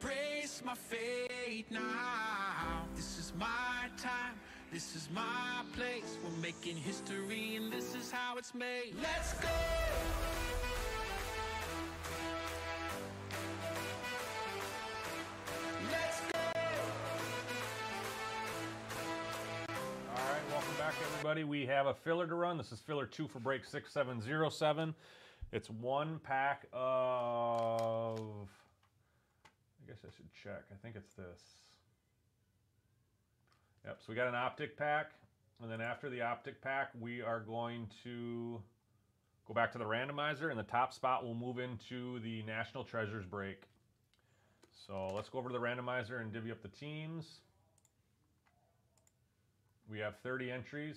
embrace my fate now. This is my time, this is my place. We're making history, and this is how it's made. Let's go! All right, welcome back, everybody. We have a filler to run. This is filler two for break 6707. It's one pack of. I guess I should check. I think it's this. Yep, so we got an optic pack. And then after the optic pack, we are going to go back to the randomizer, and the top spot will move into the National Treasures break. So let's go over to the randomizer and divvy up the teams. We have 30 entries.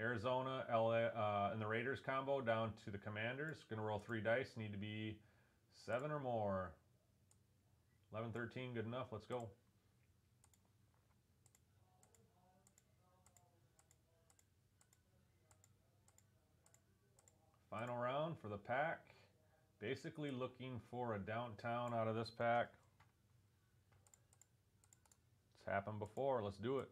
Arizona, LA, uh, and the Raiders combo down to the Commanders. Going to roll three dice. Need to be seven or more. 11, 13, good enough. Let's go. Final round for the pack. Basically looking for a downtown out of this pack. It's happened before. Let's do it.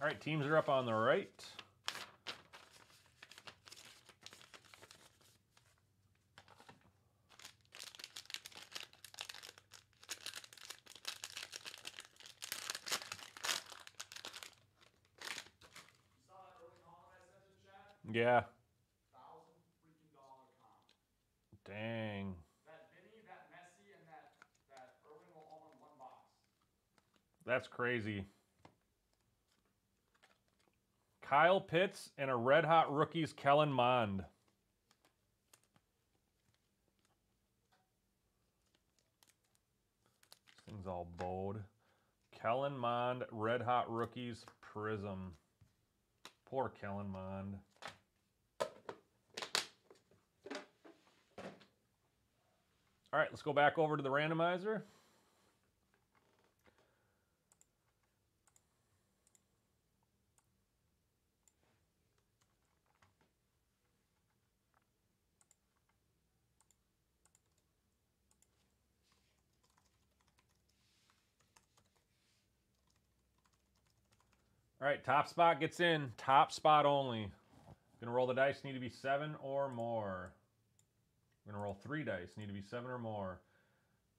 All right, teams are up on the right. Yeah. Dang. That Vinny, that Messi, and that that. That's crazy. Kyle Pitts and a red hot rookies Kellen Mond. This thing's all bold. Kellen Mond, red hot rookies prism. Poor Kellen Mond. All right, let's go back over to the randomizer. All right, top spot gets in. Top spot only. Gonna roll the dice. Need to be seven or more. We're Gonna roll three dice. Need to be seven or more.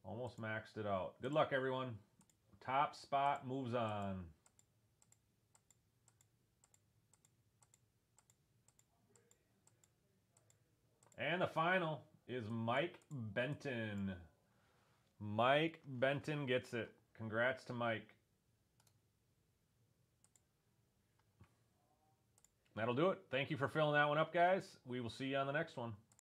Almost maxed it out. Good luck, everyone. Top spot moves on. And the final is Mike Benton. Mike Benton gets it. Congrats to Mike. That'll do it. Thank you for filling that one up, guys. We will see you on the next one.